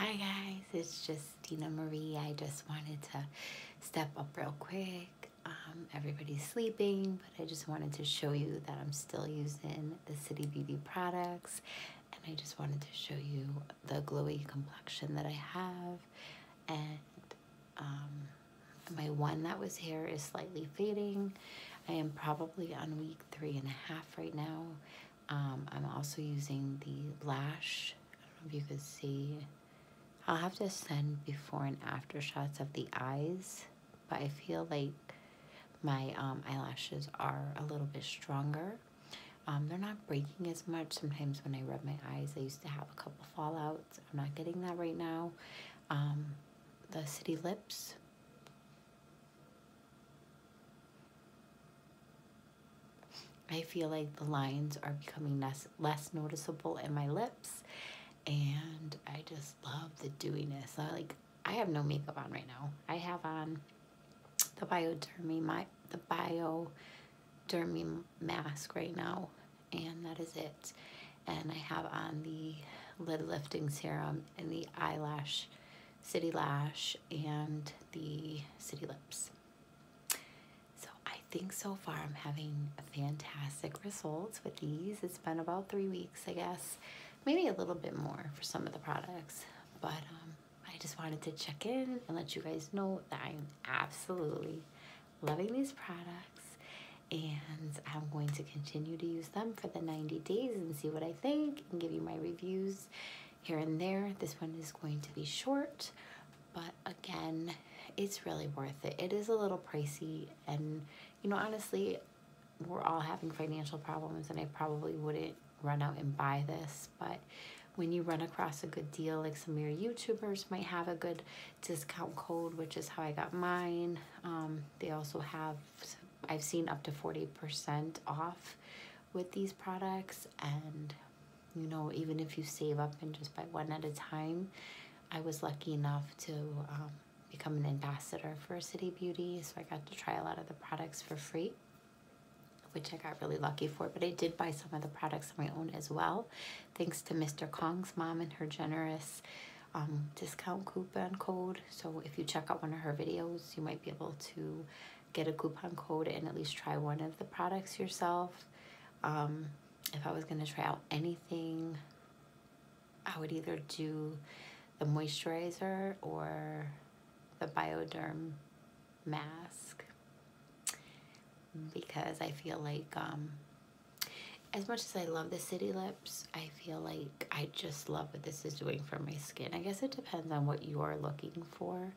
Hi guys, it's just Dina Marie. I just wanted to step up real quick. Um, everybody's sleeping, but I just wanted to show you that I'm still using the City Beauty products. And I just wanted to show you the glowy complexion that I have. And um, my one that was here is slightly fading. I am probably on week three and a half right now. Um, I'm also using the Lash. I don't know if you can see. I'll have to send before and after shots of the eyes, but I feel like my um, eyelashes are a little bit stronger. Um, they're not breaking as much. Sometimes when I rub my eyes, I used to have a couple fallouts. I'm not getting that right now. Um, the City Lips. I feel like the lines are becoming less, less noticeable in my lips and I just love the dewiness. I like I have no makeup on right now. I have on the Biodermy my the Biodermy mask right now and that is it. And I have on the lid lifting serum and the eyelash City Lash and the City Lips. So I think so far I'm having fantastic results with these. It's been about three weeks, I guess maybe a little bit more for some of the products. But um, I just wanted to check in and let you guys know that I'm absolutely loving these products and I'm going to continue to use them for the 90 days and see what I think and give you my reviews here and there. This one is going to be short, but again, it's really worth it. It is a little pricey and you know, honestly, we're all having financial problems and I probably wouldn't run out and buy this, but when you run across a good deal, like some of your YouTubers might have a good discount code, which is how I got mine. Um, they also have, I've seen up to 40% off with these products. And, you know, even if you save up and just buy one at a time, I was lucky enough to um, become an ambassador for City Beauty. So I got to try a lot of the products for free which I got really lucky for. But I did buy some of the products on my own as well, thanks to Mr. Kong's mom and her generous um, discount coupon code. So if you check out one of her videos, you might be able to get a coupon code and at least try one of the products yourself. Um, if I was going to try out anything, I would either do the moisturizer or the Bioderm mask because I feel like um, as much as I love the City Lips, I feel like I just love what this is doing for my skin. I guess it depends on what you are looking for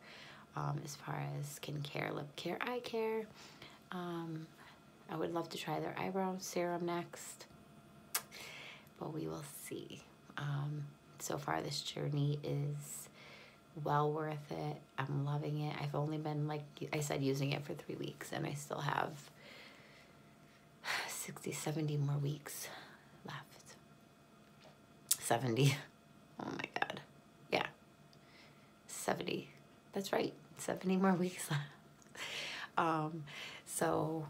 um, as far as skincare, lip care, eye care. Um, I would love to try their eyebrow serum next, but we will see. Um, so far, this journey is well worth it. I'm loving it. I've only been, like I said, using it for three weeks, and I still have 60, 70 more weeks left. 70. Oh my God. Yeah. 70. That's right. 70 more weeks left. Um, so,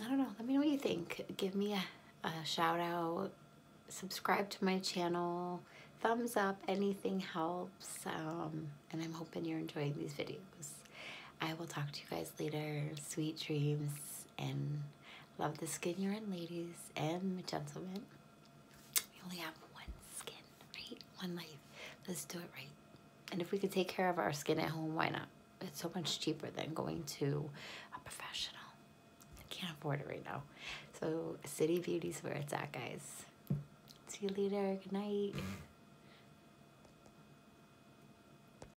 I don't know. Let me know what you think. Give me a, a shout out. Subscribe to my channel. Thumbs up. Anything helps. Um, and I'm hoping you're enjoying these videos. I will talk to you guys later. Sweet dreams and Love the skin you're in, ladies and gentlemen. We only have one skin, right? One life. Let's do it right. And if we could take care of our skin at home, why not? It's so much cheaper than going to a professional. I can't afford it right now. So City Beauty's where it's at, guys. See you later. Good night.